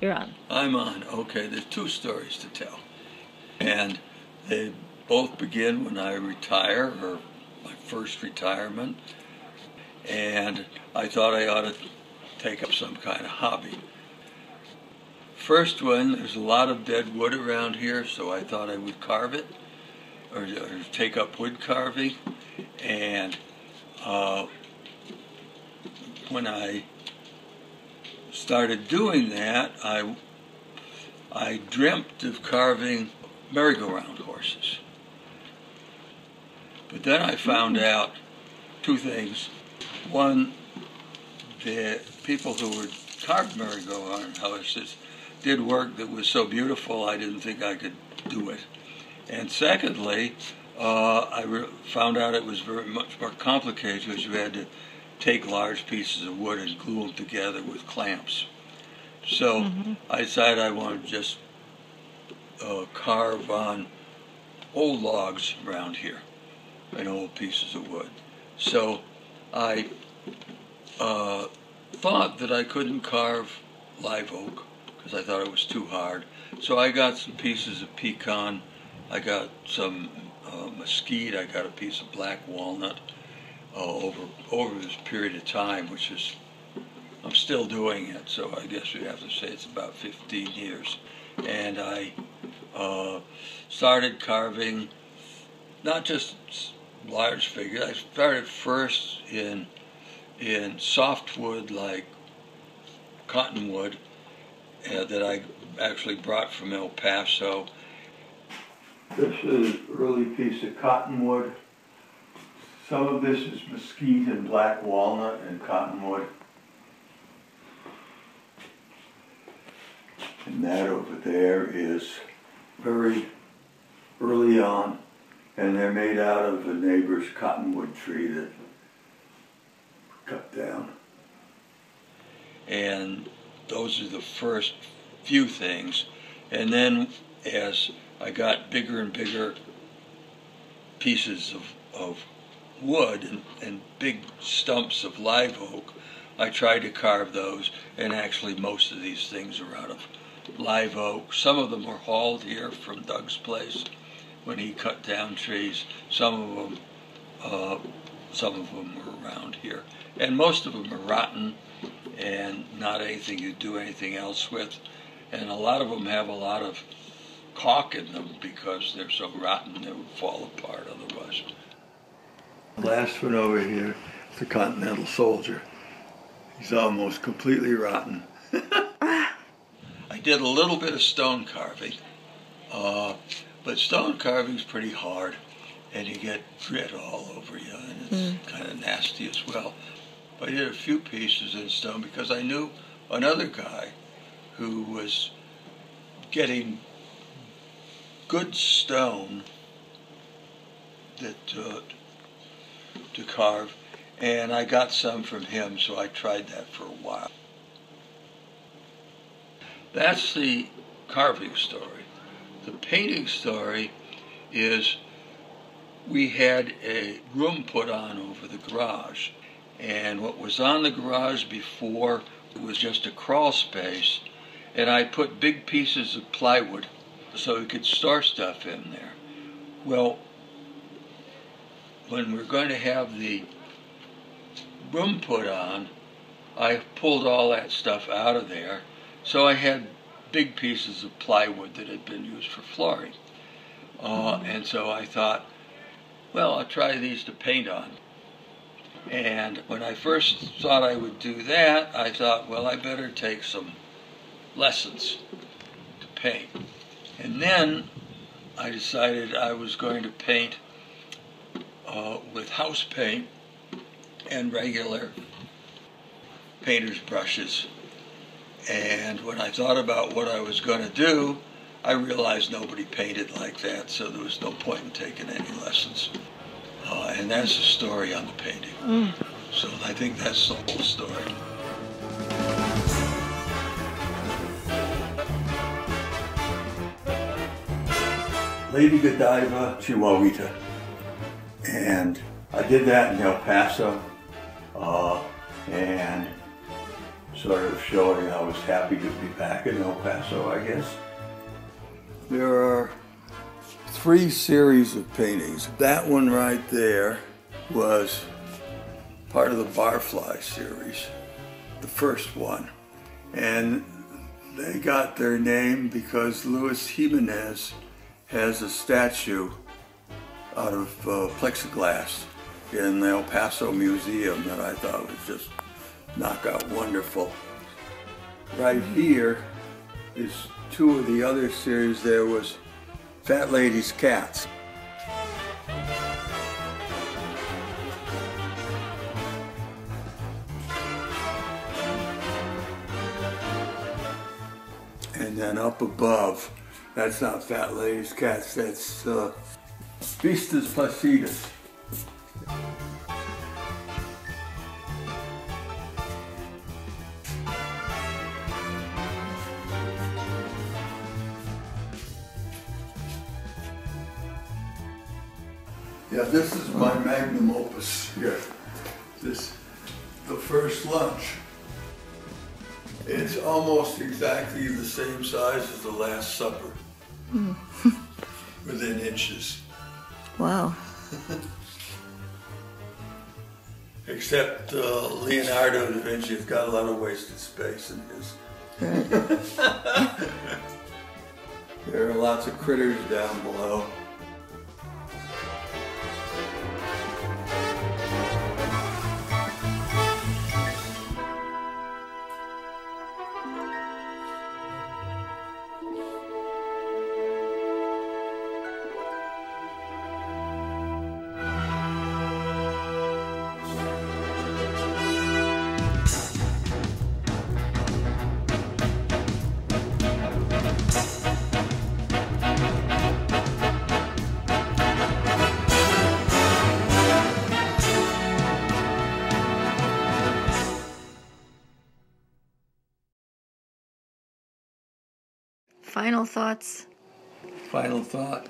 you're on. I'm on. Okay, there's two stories to tell. And they both begin when I retire, or my first retirement. And I thought I ought to take up some kind of hobby. First one, there's a lot of dead wood around here, so I thought I would carve it, or, or take up wood carving. And uh, when I started doing that, I I dreamt of carving merry-go-round horses. But then I found out two things. One, the people who would carve merry-go-round horses did work that was so beautiful I didn't think I could do it. And secondly, uh, I re- found out it was very much more complicated because you had to take large pieces of wood and glue them together with clamps. So Mhm. I decided I wanted to just uh, carve on old logs around here and old pieces of wood. So I uh, thought that I couldn't carve live oak because I thought it was too hard. So I got some pieces of pecan, I got some uh, mesquite, I got a piece of black walnut uh, over over this period of time, which is I'm still doing it. So I guess we have to say it's about 15 years, and I uh, started carving not just large figures. I started first in in softwood like cottonwood uh, that I actually brought from El Paso. This is early piece of cottonwood. Some of this is mesquite and black walnut and cottonwood. And that over there is very early on, and they're made out of a neighbor's cottonwood tree that cut down. And those are the first few things. And then as I got bigger and bigger pieces of, of wood and, and big stumps of live oak, I tried to carve those, and actually most of these things are out of live oak. Some of them were hauled here from Doug's place when he cut down trees. Some of them, uh, some of them were around here, and most of them are rotten and not anything you'd do anything else with. And a lot of them have a lot of caulk in them because they're so rotten they would fall apart otherwise. The last one over here is the Continental Soldier. He's almost completely rotten. I did a little bit of stone carving, uh, but stone carving's pretty hard, and you get grit all over you, and it's kind of nasty as well. But I did a few pieces in stone because I knew another guy who was getting good stone that uh, to carve, and I got some from him, so I tried that for a while. That's the carving story. The painting story is we had a room put on over the garage, and what was on the garage before was just a crawl space, and I put big pieces of plywood so we could store stuff in there. Well, when we're going to have the room put on, I pulled all that stuff out of there. So I had big pieces of plywood that had been used for flooring. Uh, and so I thought, well, I'll try these to paint on. And when I first thought I would do that, I thought, well, I better take some lessons to paint. And then I decided I was going to paint uh, with house paint and regular painter's brushes. And when I thought about what I was going to do, I realized nobody painted like that, so there was no point in taking any lessons. Uh, and that's the story on the painting. So I think that's the whole story. Lady Godiva Chihuahuita. And I did that in El Paso. Uh, and sort of showing I was happy to be back in El Paso, I guess. There are three series of paintings. That one right there was part of the Barfly series, the first one. And they got their name because Luis Jimenez has a statue out of uh, plexiglass in the El Paso Museum that I thought was just knockout wonderful. Right here is two of the other series. There was Fat Lady's Cats. And then up above, that's not Fat Lady's Cats, that's uh, Vistas Placidas. Yeah, this is my magnum opus here. This, the first lunch. It's almost exactly the same size as the Last Supper, hmm. within inches. Wow. Except uh, Leonardo da Vinci has got a lot of wasted space in his. Right. There are lots of critters down below. Final thoughts? Final thought.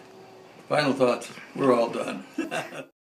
Final thoughts. We're all done.